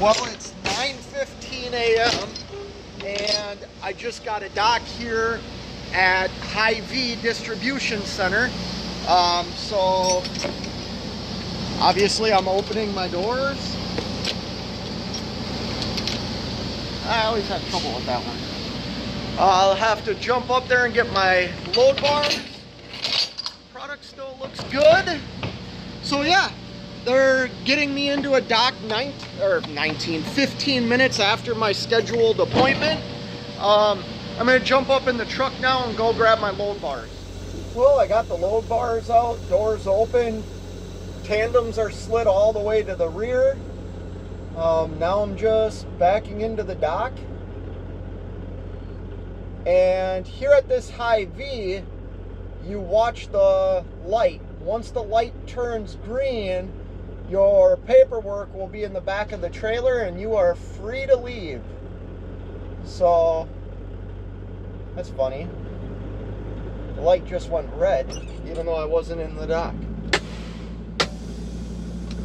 Well, it's 9.15 a.m. and I just got a dock here at Hy-Vee Distribution Center. Um, so obviously I'm opening my doors. I always have trouble with that one. I'll have to jump up there and get my load bars. Product still looks good. So yeah, they're getting me into a dock 19, or 19, 15 minutes after my scheduled appointment. Um, I'm gonna jump up in the truck now and go grab my load bars. Well, I got the load bars out, doors open, tandems are slid all the way to the rear. Um, now I'm just backing into the dock. And here at this Hy-Vee, you watch the light. Once the light turns green, your paperwork will be in the back of the trailer and you are free to leave. So, that's funny. The light just went red, even though I wasn't in the dock.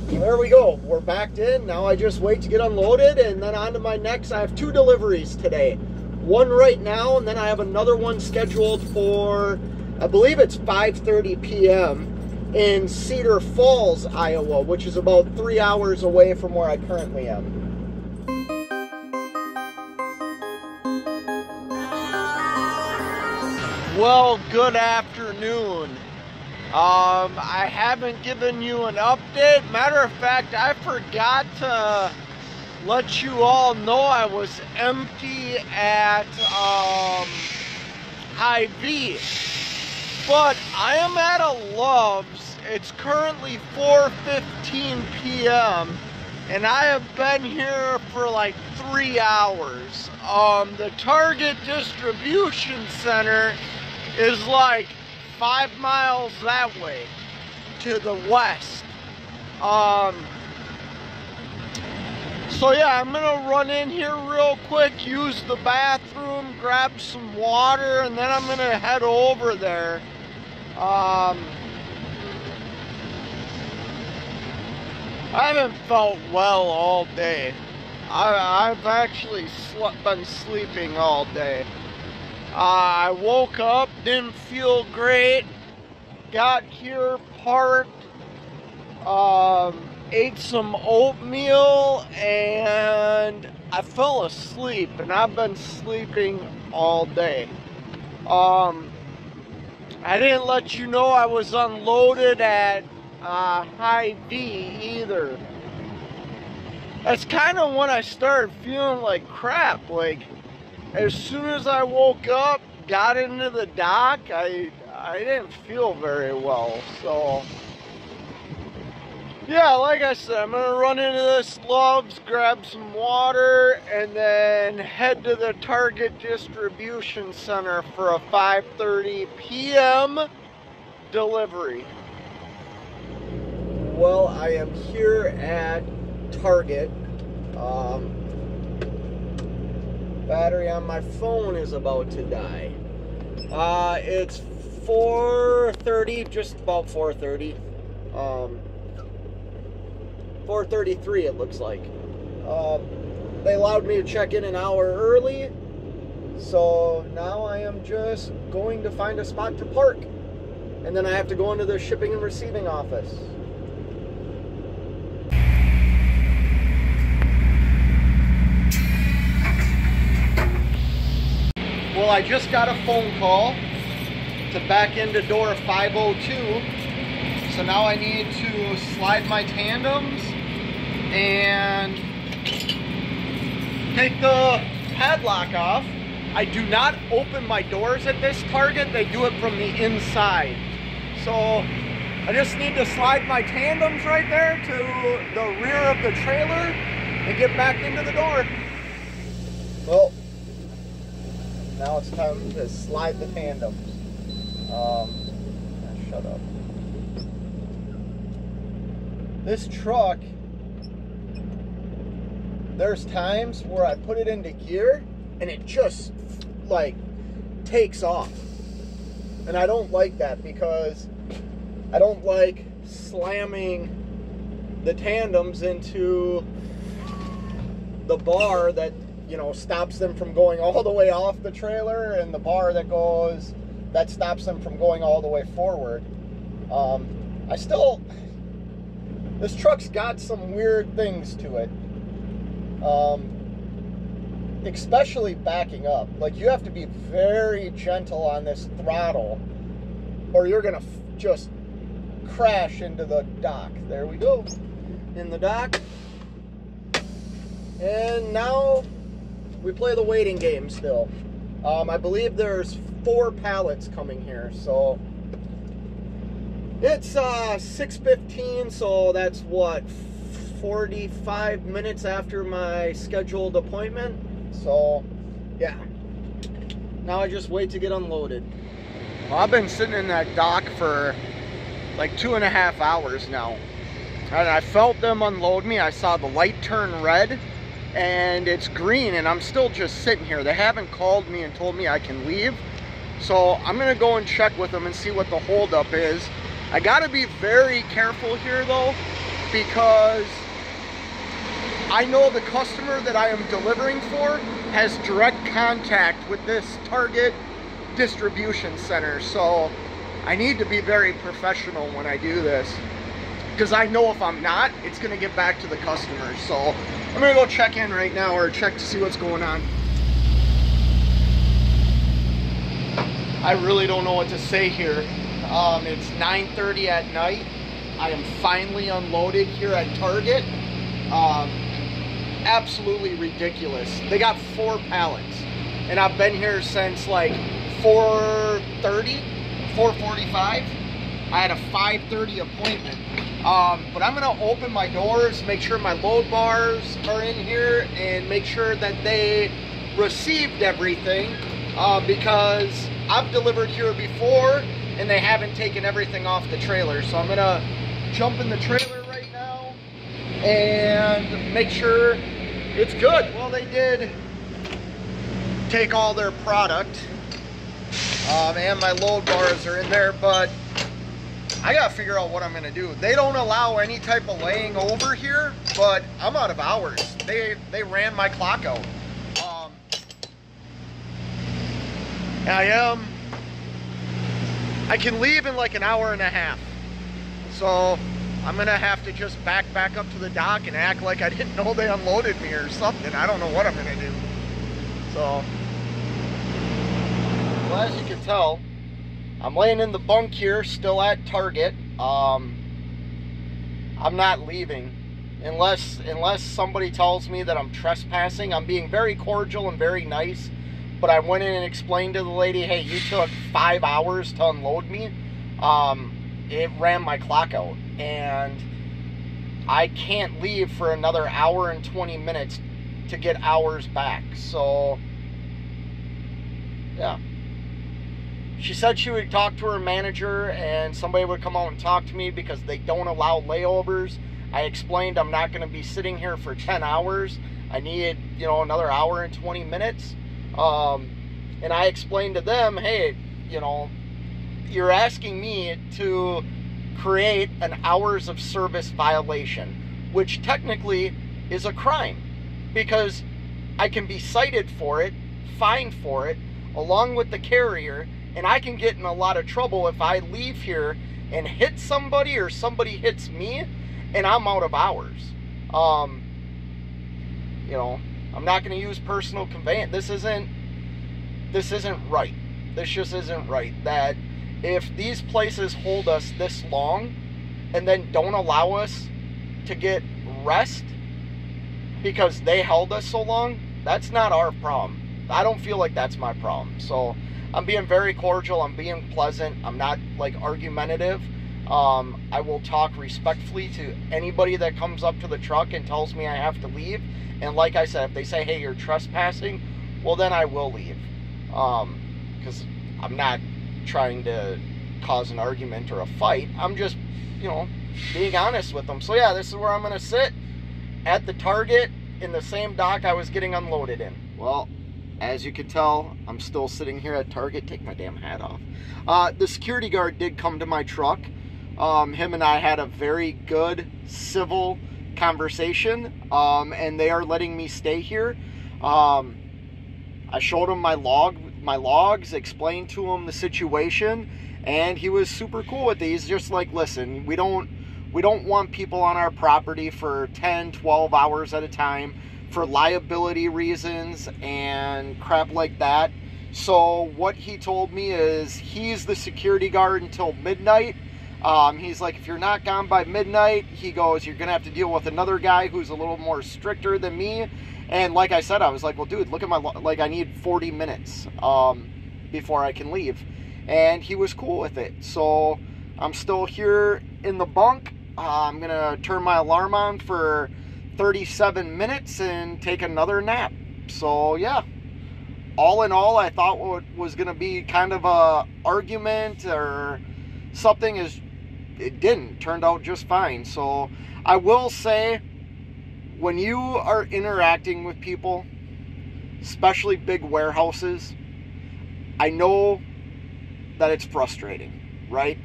There we go. We're backed in. Now I just wait to get unloaded and then on to my next. I have two deliveries today. One right now and then I have another one scheduled for, I believe it's 5.30 p.m in Cedar Falls, Iowa, which is about three hours away from where I currently am. Well, good afternoon. Um, I haven't given you an update. Matter of fact, I forgot to let you all know I was empty at um, Hy-Vee. But I am at a Love's. It's currently 4.15 p.m. And I have been here for like three hours. Um, the Target distribution center is like five miles that way to the west. Um, so yeah, I'm gonna run in here real quick, use the bathroom, grab some water, and then I'm gonna head over there. Um, I haven't felt well all day. I, have actually slept, been sleeping all day. I woke up, didn't feel great, got here, parked, um, ate some oatmeal, and I fell asleep, and I've been sleeping all day. Um, I didn't let you know I was unloaded at uh, Hy-Vee either. That's kind of when I started feeling like crap. Like, as soon as I woke up, got into the dock, I, I didn't feel very well. So, yeah, like I said, I'm gonna run into this Love's, grab some water, and then head to the Target distribution center for a 5:30 p.m. delivery. Well, I am here at Target. Um, battery on my phone is about to die. Uh, it's 4:30, just about 4:30. Um, 4.33 it looks like. Um, they allowed me to check in an hour early, so now I am just going to find a spot to park. And then I have to go into the shipping and receiving office. Well, I just got a phone call to back into door 502. So now I need to slide my tandems and take the padlock off. I do not open my doors at this Target. They do it from the inside. So I just need to slide my tandems right there to the rear of the trailer and get back into the door. Well, now it's time to slide the tandems. Um, shut up. This truck there's times where I put it into gear and it just like takes off. And I don't like that because I don't like slamming the tandems into the bar that you know stops them from going all the way off the trailer and the bar that goes that stops them from going all the way forward. Um, I still this truck's got some weird things to it. Um, especially backing up. Like you have to be very gentle on this throttle or you're going to f- just crash into the dock. There we go. In the dock. And now we play the waiting game still. Um, I believe there's four pallets coming here, so it's uh, 6:15, so that's what 45 minutes after my scheduled appointment. So, yeah. Now I just wait to get unloaded. Well, I've been sitting in that dock for like two and a half hours now. And I felt them unload me. I saw the light turn red and it's green and I'm still just sitting here. They haven't called me and told me I can leave. So I'm gonna go and check with them and see what the holdup is. I gotta be very careful here though because I know the customer that I am delivering for has direct contact with this Target distribution center. So I need to be very professional when I do this because I know if I'm not, it's gonna get back to the customers. So I'm gonna go check in right now or check to see what's going on. I really don't know what to say here. Um, it's 9.30 at night. I am finally unloaded here at Target. Um, absolutely ridiculous. They got four pallets and I've been here since like 4.30, 4.45. I had a 5.30 appointment. Um, but I'm gonna open my doors, make sure my load bars are in here and make sure that they received everything uh, because I've delivered here before and they haven't taken everything off the trailer. So I'm gonna jump in the trailer right now and make sure it's good. Well, they did take all their product um, and my load bars are in there, but I gotta figure out what I'm gonna do. They don't allow any type of laying over here, but I'm out of hours. They they ran my clock out. Um, I am. I can leave in like an hour and a half. So I'm gonna have to just back back up to the dock and act like I didn't know they unloaded me or something. I don't know what I'm gonna do. So, well, as you can tell, I'm laying in the bunk here, still at Target. Um, I'm not leaving unless unless somebody tells me that I'm trespassing. I'm being very cordial and very nice, but I went in and explained to the lady, "Hey, you took five hours to unload me. Um, it ran my clock out, and I can't leave for another hour and 20 minutes to get hours back. So, yeah." She said she would talk to her manager and somebody would come out and talk to me because they don't allow layovers. I explained I'm not going to be sitting here for 10 hours. I needed, you know, another hour and 20 minutes. Um, and I explained to them, hey, you know, you're asking me to create an hours of service violation, which technically is a crime because I can be cited for it, fined for it, along with the carrier, and I can get in a lot of trouble if I leave here and hit somebody or somebody hits me and I'm out of hours. Um, you know, I'm not going to use personal conveyance. This isn't this isn't right. This just isn't right. That if these places hold us this long and then don't allow us to get rest because they held us so long, that's not our problem. I don't feel like that's my problem. So I'm being very cordial. I'm being pleasant. I'm not like argumentative. Um, I will talk respectfully to anybody that comes up to the truck and tells me I have to leave. And like I said, if they say, hey, you're trespassing, well, then I will leave. Because um, I'm not trying to cause an argument or a fight. I'm just, you know, being honest with them. So, yeah, this is where I'm going to sit at the Target in the same dock I was getting unloaded in. Well, as you can tell, I'm still sitting here at Target. Take my damn hat off. Uh, the security guard did come to my truck. Um, him and I had a very good, civil conversation, um, and they are letting me stay here. Um, I showed him my log, my logs, explained to him the situation, and he was super cool with these. Just like, listen, we don't we don't want people on our property for 10, 12 hours at a time for liability reasons and crap like that. So what he told me is he's the security guard until midnight. Um, he's like, if you're not gone by midnight, he goes, you're gonna have to deal with another guy who's a little more stricter than me. And like I said, I was like, well, dude, look at my like, I need 40 minutes um, before I can leave, and he was cool with it. So I'm still here in the bunk. Uh, I'm gonna turn my alarm on for 37 minutes and take another nap. So yeah, all in all, I thought what was going to be kind of a argument or something is it didn't turned out just fine. So I will say, when you are interacting with people, especially big warehouses, I know that it's frustrating, right?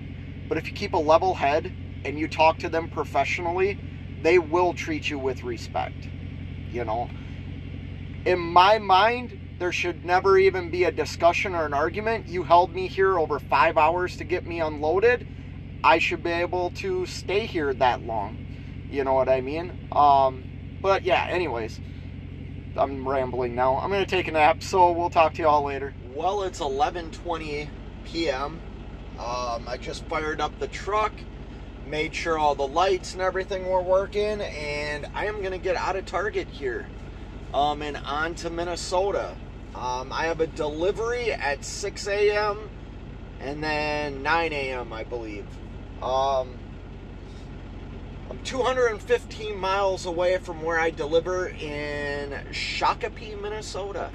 But if you keep a level head and you talk to them professionally, they will treat you with respect. You know, in my mind, there should never even be a discussion or an argument. You held me here over five hours to get me unloaded. I should be able to stay here that long. You know what I mean? Um, but yeah, anyways, I'm rambling now. I'm gonna take a nap, so we'll talk to you all later. Well, it's 11:20 p.m. Um, I just fired up the truck made sure all the lights and everything were working, and I am gonna get out of Target here um, and on to Minnesota. Um, I have a delivery at 6 a.m. and then 9 a.m. I believe. Um, I'm 215 miles away from where I deliver in Shakopee, Minnesota.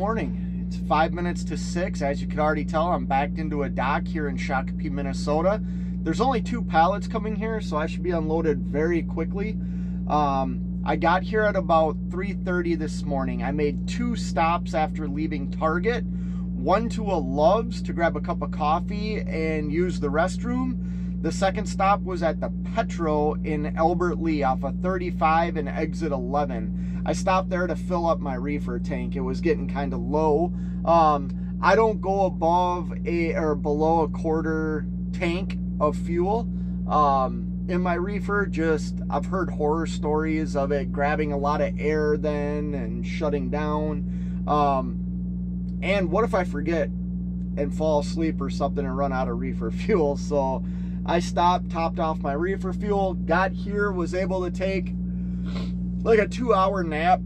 Morning. It's five minutes to six. As you can already tell, I'm backed into a dock here in Shakopee, Minnesota. There's only two pallets coming here, so I should be unloaded very quickly. Um, I got here at about 3.30 this morning. I made two stops after leaving Target. One to a Love's to grab a cup of coffee and use the restroom. The second stop was at the Petro in Albert Lea off of 35 and exit 11. I stopped there to fill up my reefer tank. It was getting kind of low. Um, I don't go above a or below a quarter tank of fuel. Um, in my reefer, just I've heard horror stories of it grabbing a lot of air then and shutting down. Um, and what if I forget and fall asleep or something and run out of reefer fuel? So I stopped, topped off my reefer fuel, got here, was able to take like a two hour nap,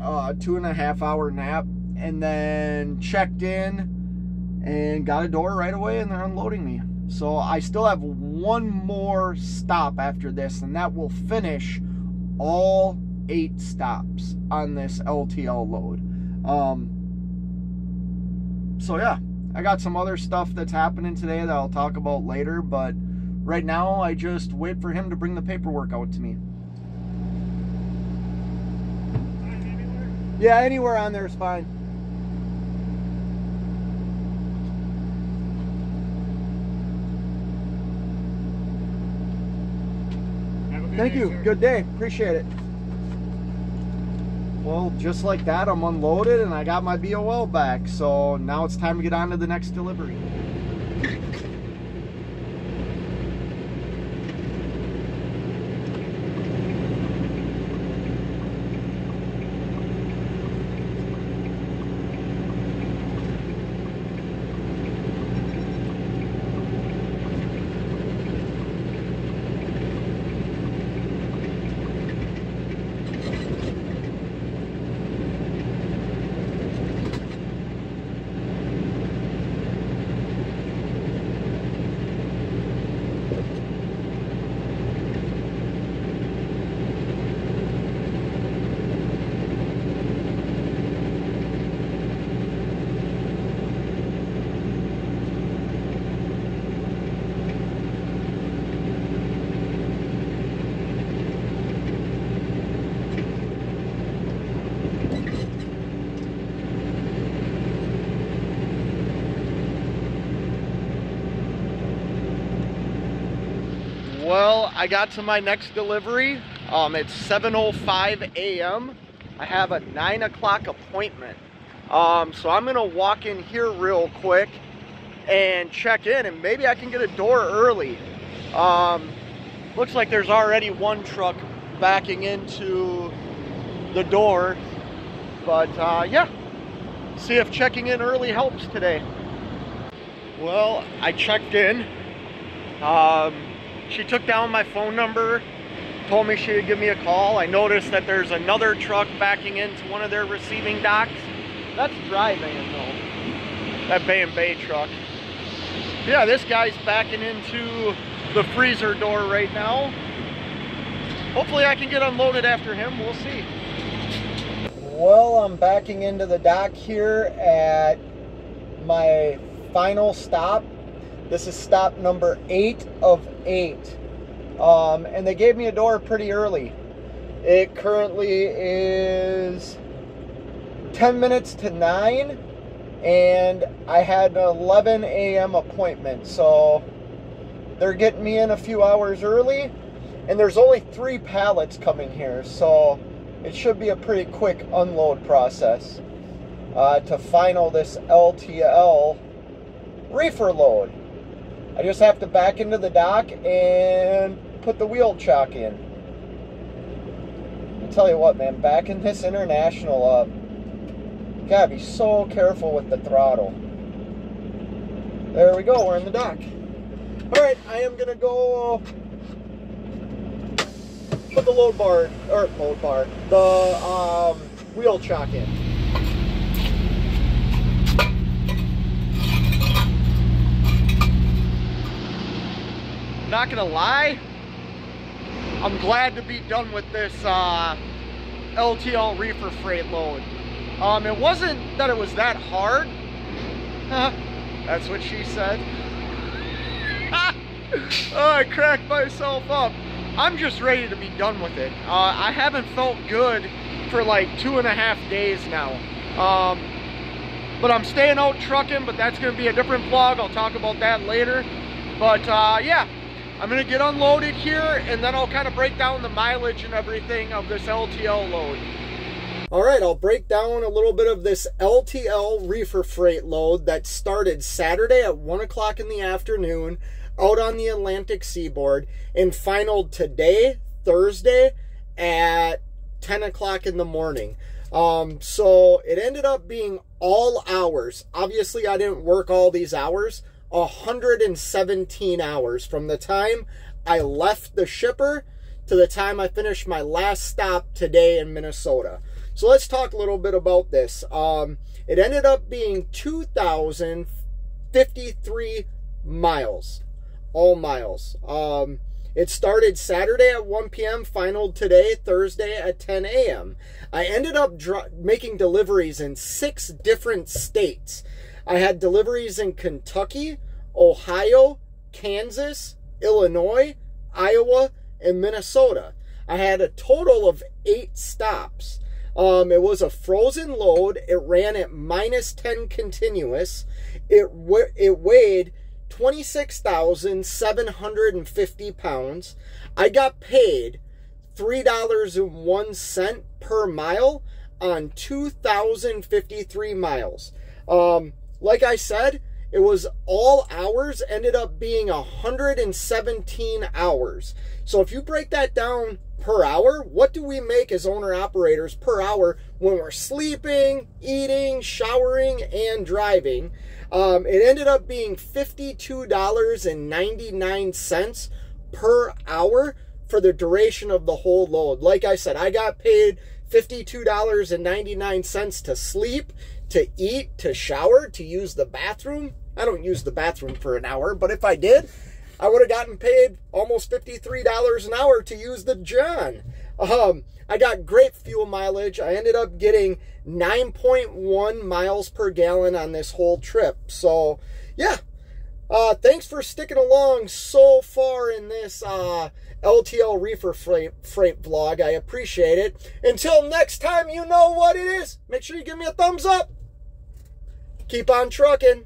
uh, two and a half hour nap, and then checked in and got a door right away and they're unloading me. So I still have one more stop after this, and that will finish all eight stops on this LTL load. Um, so yeah, I got some other stuff that's happening today that I'll talk about later, but right now I just wait for him to bring the paperwork out to me. Yeah, anywhere on there is fine. Thank you. Good day. Appreciate it. Well, just like that, I'm unloaded and I got my BOL back. So now it's time to get on to the next delivery. Well, I got to my next delivery. Um, it's 7.05 a.m. I have a 9 o'clock appointment. Um, so I'm going to walk in here real quick and check in and maybe I can get a door early. Um, looks like there's already one truck backing into the door. But uh, yeah, see if checking in early helps today. Well, I checked in. Um, she took down my phone number, told me she would give me a call. I noticed that there's another truck backing into one of their receiving docks. That's dry van though. That Bay and Bay truck. Yeah, this guy's backing into the freezer door right now. Hopefully I can get unloaded after him. We'll see. Well, I'm backing into the dock here at my final stop this is stop number eight of eight. Um, and they gave me a door pretty early. It currently is 10 minutes to 9, and I had an 11 a.m. appointment. So they're getting me in a few hours early, and there's only three pallets coming here. So it should be a pretty quick unload process uh, to final this LTL reefer load. I just have to back into the dock and put the wheel chock in. I'll tell you what, man, backing this international up, gotta be so careful with the throttle. There we go, we're in the dock. Alright, I am gonna go put the load bar, or load bar, the um, wheel chock in. Not gonna lie, I'm glad to be done with this uh, LTL reefer freight load. Um, it wasn't that it was that hard. That's what she said. oh, I cracked myself up. I'm just ready to be done with it. Uh, I haven't felt good for like two and a half days now. Um, but I'm staying out trucking, but that's going to be a different vlog. I'll talk about that later. But uh, yeah, I'm gonna get unloaded here and then I'll kind of break down the mileage and everything of this LTL load. All right, I'll break down a little bit of this LTL reefer freight load that started Saturday at one o'clock in the afternoon. out on the Atlantic seaboard and finaled today, Thursday, at 10 o'clock in the morning. Um, so it ended up being all hours. Obviously, I didn't work all these hours. 117 hours from the time I left the shipper to the time I finished my last stop today in Minnesota. So let's talk a little bit about this. Um, it ended up being 2,053 miles, all miles. Um, it started Saturday at 1 p.m., final today, Thursday at 10 a.m. I ended up making deliveries in six different states. I had deliveries in Kentucky, Ohio, Kansas, Illinois, Iowa, and Minnesota. I had a total of eight stops. Um, it was a frozen load. It ran at minus 10 continuous. It, it weighed 26,750 pounds. I got paid $3.01 per mile on 2,053 miles. Um, like I said, it was all hours, ended up being 117 hours. So if you break that down per hour, what do we make as owner operators per hour when we're sleeping, eating, showering, and driving? Um, it ended up being $52.99 per hour for the duration of the whole load. Like I said, I got paid $52.99 to sleep, to eat, to shower, to use the bathroom. I don't use the bathroom for an hour, but if I did, I would have gotten paid almost $53 an hour to use the John. Um, I got great fuel mileage. I ended up getting 9.1 miles per gallon on this whole trip. So, yeah. Uh, thanks for sticking along so far in this uh, LTL Reefer freight, freight vlog. I appreciate it. Until next time, you know what it is. Make sure you give me a thumbs up. Keep on trucking.